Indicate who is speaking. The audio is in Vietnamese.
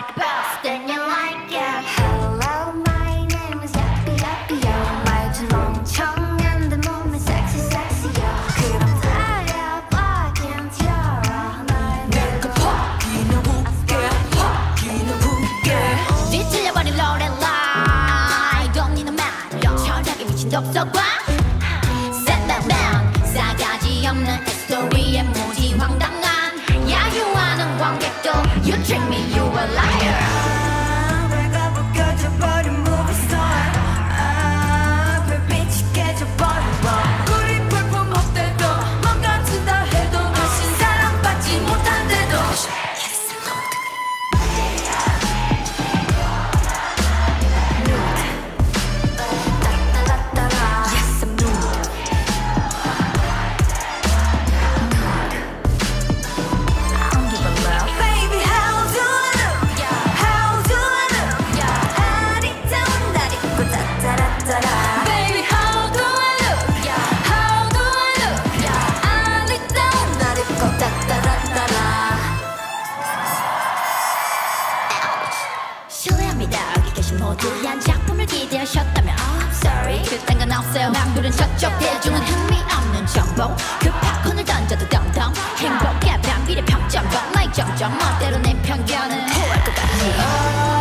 Speaker 1: like boss, then you like it.
Speaker 2: Hello, my name is Yappy Yappy Yo. My long chong and the moment sexy sexy yo. Could I tie up black and tiara? 내가
Speaker 3: 퍼기는
Speaker 2: 웃게, 퍼기는
Speaker 3: 웃게.
Speaker 1: 뒤틀려버린 Lorelai, don't need no man. 철저하게 미친 독서관, set that man. 싸가지 없는 스토리에. 모두한 작품을 기대하셨다면 I'm 어, sorry. 그딴 건 없어요. 망부른 저쪽 대중은 흥미없는 정보. 그 팝콘을 던져도 덤덤. 행복해 반비례 평점. 번 나의 정점 멋대로 내 편견은 토할 것 같니